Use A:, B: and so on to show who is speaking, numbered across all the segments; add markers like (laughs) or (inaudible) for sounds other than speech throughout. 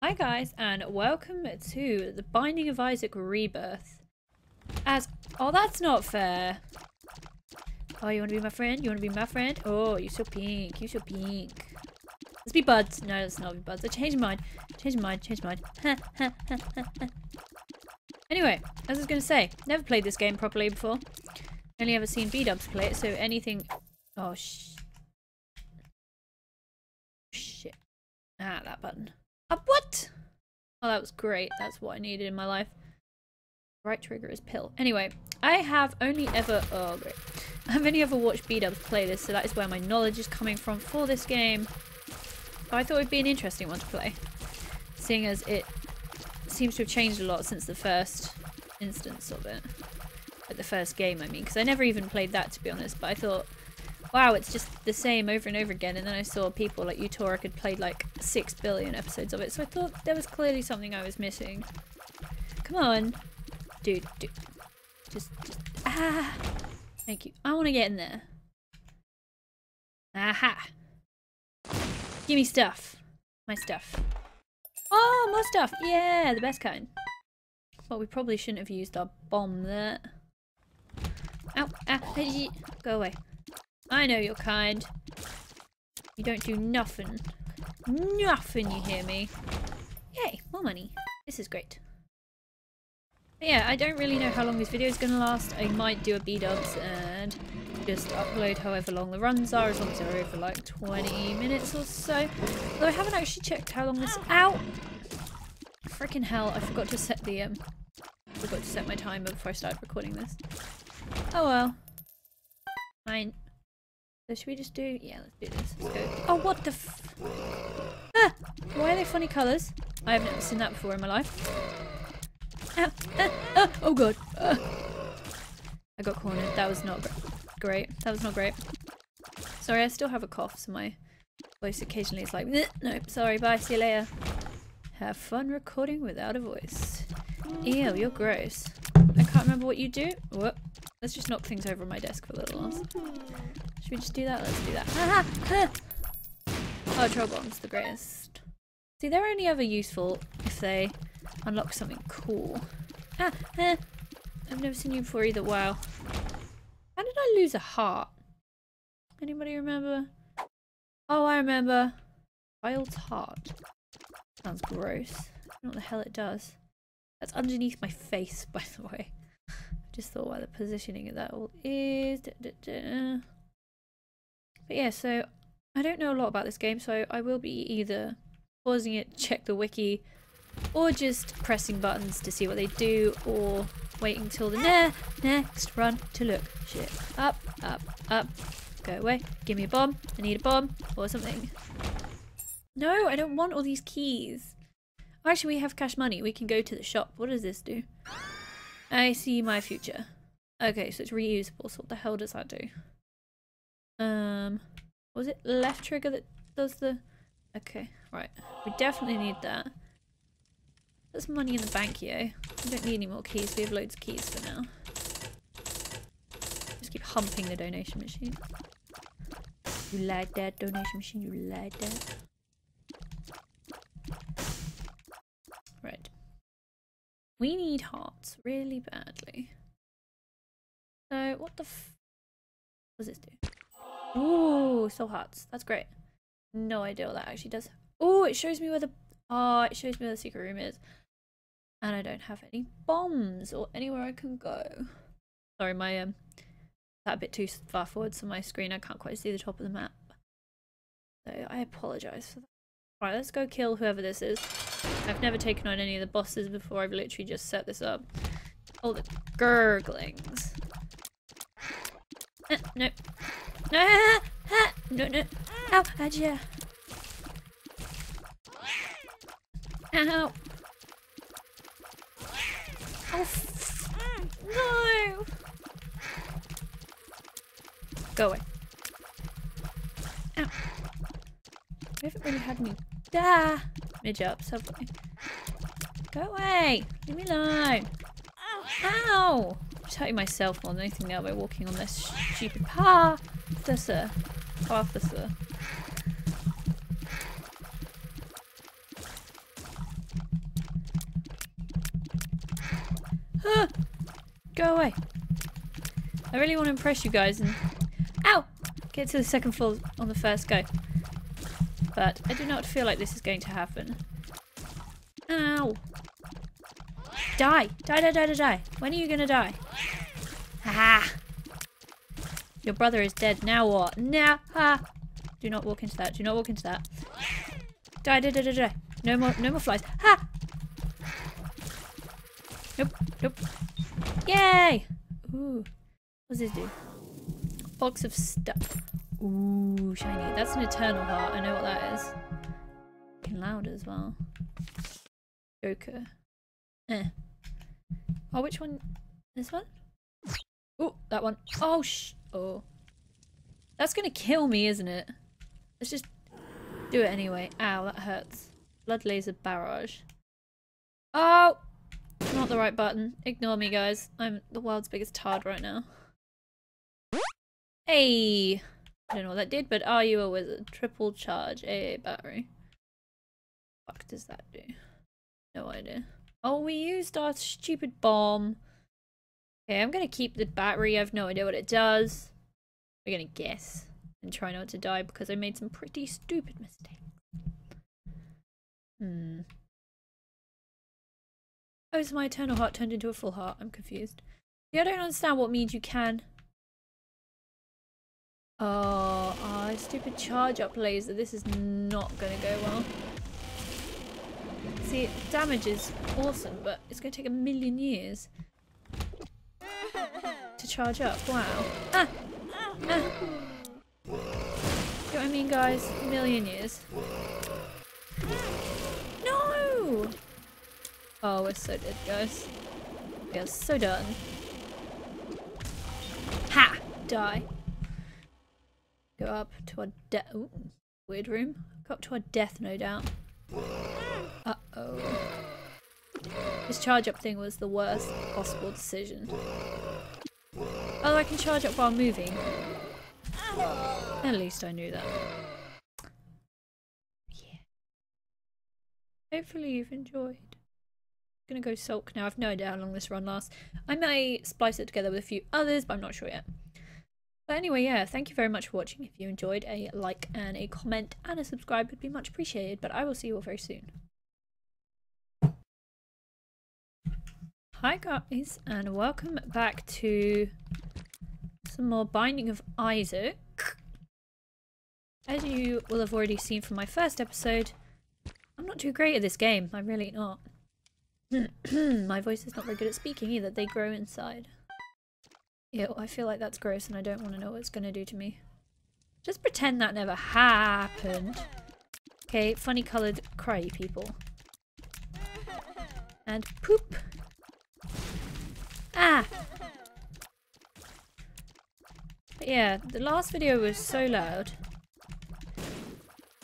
A: Hi guys and welcome to the Binding of Isaac Rebirth. As oh that's not fair. Oh you wanna be my friend? You wanna be my friend? Oh you're so pink, you're so pink. Let's be buds. No, let's not be buds. I changed my mind. Changed my mind, changed my mind. (laughs) anyway, as I was gonna say, never played this game properly before. Only ever seen B-dubs play it, so anything Oh sh shit. Ah, that button. Uh, what? Oh, that was great. That's what I needed in my life. Right trigger is pill. Anyway, I have only ever... Oh, great. (laughs) I've only ever watched B-dubs play this, so that is where my knowledge is coming from for this game. But I thought it would be an interesting one to play. Seeing as it seems to have changed a lot since the first instance of it. Like the first game, I mean. Because I never even played that, to be honest. But I thought wow, it's just the same over and over again. And then I saw people like Utorek had played like six billion episodes of it. So I thought there was clearly something I was missing. Come on. Dude, dude. Just, just, ah. Thank you. I want to get in there. Aha. Give me stuff. My stuff. Oh, more stuff. Yeah, the best kind. Well, we probably shouldn't have used our bomb there. Ow, ah, go away. I know you're kind. You don't do nothing. Nothing, you hear me? Yay, more money. This is great. But yeah, I don't really know how long this video is going to last. I might do a B-dubs and just upload however long the runs are, as long as they're over like 20 minutes or so. Though I haven't actually checked how long this- Ow! Freaking hell, I forgot to set the- um, forgot to set my timer before I started recording this. Oh well. Fine. So should we just do... Yeah, let's do this. Let's go. Oh, what the f... Ah! Why are they funny colours? I have never seen that before in my life. Ah, ah, ah, oh god. Ah. I got cornered. That was not great. That was not great. Sorry, I still have a cough, so my voice occasionally is like, nope, sorry, bye, see you later. Have fun recording without a voice. Ew, you're gross. I can't remember what you do. What? Let's just knock things over on my desk for a little while. Should we just do that? Let's do that. oh, troll bombs, the greatest. See, they're only ever useful if they unlock something cool. Ah, ah. I've never seen you before either. Wow. How did I lose a heart? Anybody remember? Oh, I remember. Child's heart. Sounds gross. I don't know what the hell it does. That's underneath my face, (laughs) by the way. Just thought why the positioning of that all is. Da, da, da. But yeah, so I don't know a lot about this game, so I will be either pausing it, check the wiki, or just pressing buttons to see what they do, or waiting till the ne next run to look shit up, up, up. Go away. Give me a bomb. I need a bomb or something. No, I don't want all these keys. Actually, we have cash money. We can go to the shop. What does this do? I see my future. Okay, so it's reusable. So what the hell does that do? Um, was it left trigger that does the... Okay, right. We definitely need that. There's money in the bank yo. We don't need any more keys. We have loads of keys for now. Just keep humping the donation machine. You like that donation machine? You like that? Right. We need hearts really badly. So what the f- what does this do? Ooh, soul hearts. That's great. No idea what that actually does. Oh, it shows me where the oh, it shows me where the secret room is. And I don't have any bombs or anywhere I can go. Sorry, my um that a bit too far forward so my screen I can't quite see the top of the map. So I apologise for that. Right, let's go kill whoever this is. I've never taken on any of the bosses before, I've literally just set this up. All the gurglings. Uh, no. Ah, ah, no, no. Ow. Ow. Oh, no. Go away. Ow. We haven't really had any da up, so Go away! Leave me alone! Oh, ow! I'm hurting myself more than anything now by walking on this stupid path. Officer. Officer. Uh, uh. Huh. Go away. I really want to impress you guys and... Ow! Get to the second floor on the first go. But I do not feel like this is going to happen. Ow! Die! Die, die, die, die, die! When are you gonna die? Ha! Your brother is dead. Now what? Now, ha! Do not walk into that. Do not walk into that. Die, die, die, die, die. No more, no more flies. Ha! Nope, nope. Yay! Ooh. What does this do? Box of stuff. Ooh, shiny. That's an eternal heart. I know what that is. Fucking loud as well. Joker. Eh. Oh, which one? This one? Oh, that one. Oh, sh- Oh. That's gonna kill me, isn't it? Let's just do it anyway. Ow, that hurts. Blood laser barrage. Oh! Not the right button. Ignore me, guys. I'm the world's biggest tard right now. Hey! I don't know what that did, but are you a wizard? Triple charge AA battery. What does that do? No idea. Oh, we used our stupid bomb. Okay, I'm gonna keep the battery. I have no idea what it does. We're gonna guess and try not to die because I made some pretty stupid mistakes. Hmm. Oh, is my eternal heart turned into a full heart? I'm confused. Yeah, I don't understand what means you can. Oh, oh, stupid charge up laser. This is not going to go well. See, damage is awesome, but it's going to take a million years to charge up. Wow. Ah! Ah! You know what I mean, guys? A million years. No! Oh, we're so dead, guys. We are so done. Ha! Die. Go up to a death. Weird room. Go up to a death, no doubt. Uh oh. This charge up thing was the worst possible decision. Oh, I can charge up while moving. At least I knew that. Yeah. Hopefully you've enjoyed I'm gonna go sulk now. I've no idea how long this run lasts. I may splice it together with a few others, but I'm not sure yet. But anyway, yeah, thank you very much for watching. If you enjoyed, a like and a comment and a subscribe would be much appreciated. But I will see you all very soon. Hi guys, and welcome back to some more Binding of Isaac. As you will have already seen from my first episode, I'm not too great at this game. I'm really not. (clears throat) My voice is not very good at speaking either. They grow inside. Ew, I feel like that's gross and I don't want to know what it's going to do to me. Just pretend that never happened. Okay, funny coloured cry people. And poop. Ah! But yeah, the last video was so loud.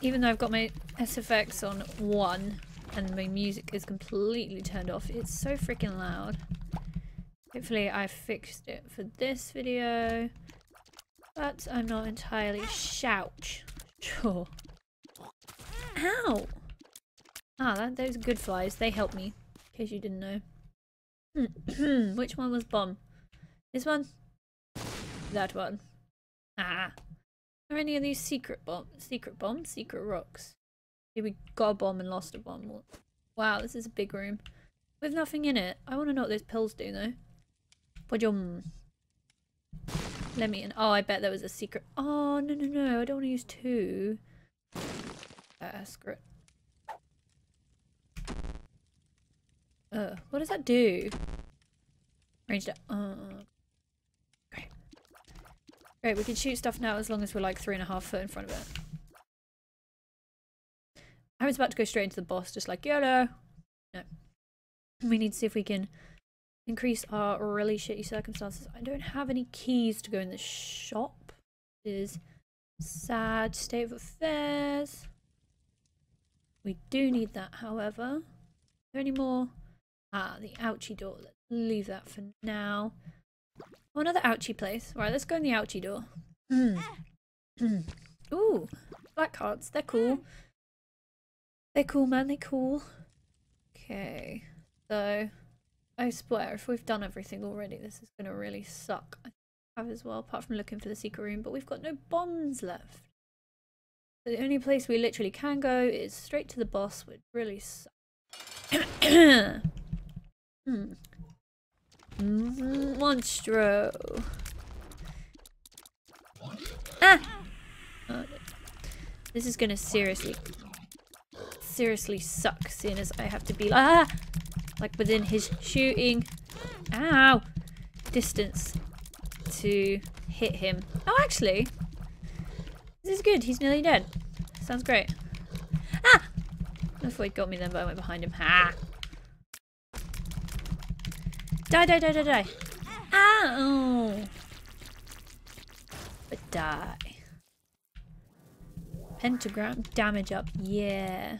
A: Even though I've got my SFX on 1, and my music is completely turned off. It's so freaking loud. Hopefully I fixed it for this video. But I'm not entirely shout sure. Ow! Ah, that, those good flies. They help me, in case you didn't know. (clears throat) Which one was bomb? This one? That one. Ah. Are any of these secret bombs? Secret bombs? Secret rocks? Did we got a bomb and lost a bomb. Wow, this is a big room. With nothing in it. I want to know what those pills do though. Bojum. Let me in. Oh, I bet there was a secret. Oh, no, no, no. I don't want to use two. Uh, screw it. Uh, what does that do? Ranged up. Uh, great. Great, we can shoot stuff now as long as we're like three and a half foot in front of it. I was about to go straight into the boss, just like, YOLO! No. We need to see if we can increase our really shitty circumstances. I don't have any keys to go in the shop. Is sad state of affairs. We do need that, however. Any more? Ah, the ouchie door. Let's leave that for now. Oh, another ouchie place. Right, let's go in the ouchie door. (clears throat) Ooh, black cards. They're cool. They're cool, man. They're cool. Okay. So, I swear, if we've done everything already, this is going to really suck. I have as well, apart from looking for the secret room, but we've got no bombs left. So the only place we literally can go is straight to the boss, which really sucks. (coughs) Monstro. Ah! Oh, this is gonna seriously, seriously suck, seeing as I have to be like, ah! Like within his shooting, ow, distance to hit him. Oh, actually, this is good. He's nearly dead. Sounds great. Ah! I thought he got me then, but I went behind him. Ah! Die, die, die, die, die. Ow! But die. Pentagram, damage up. Yeah.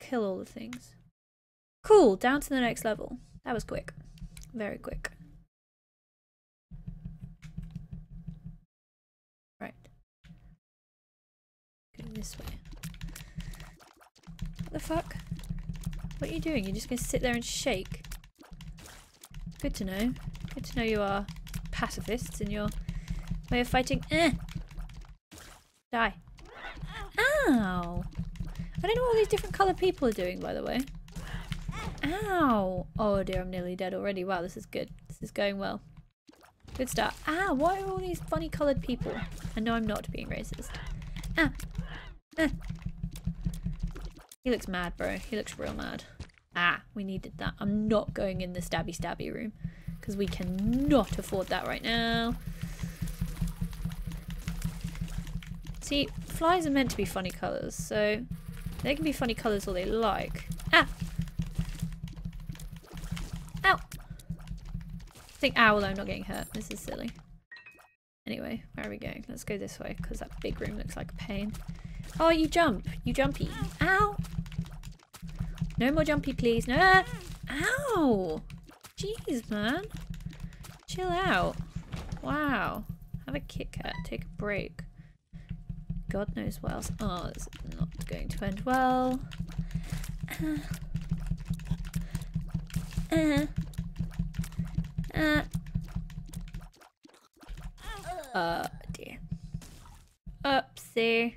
A: Kill all the things. Cool, down to the next level. That was quick. Very quick. Right. Go this way. What the fuck? What are you doing? You're just gonna sit there and shake? Good to know. Good to know you are pacifists in your way of fighting. Eh! Die. Ow! I don't know what all these different coloured people are doing, by the way. Ow! Oh dear, I'm nearly dead already. Wow, this is good. This is going well. Good start. Ah, why are all these funny coloured people? I know I'm not being racist. Ah! Ah! He looks mad, bro. He looks real mad. Ah, we needed that. I'm not going in the stabby stabby room because we cannot afford that right now. See, flies are meant to be funny colours, so they can be funny colours all they like. Ah! Ow! I think ow, although I'm not getting hurt. This is silly. Anyway, where are we going? Let's go this way because that big room looks like a pain. Oh, you jump. You jumpy. Ow! No more jumpy, please. No. Ow. Jeez, man. Chill out. Wow. Have a Kit Kat. Take a break. God knows what else. Oh, is not going to end well. Uh. Uh. Uh. Uh, dear. Oopsie.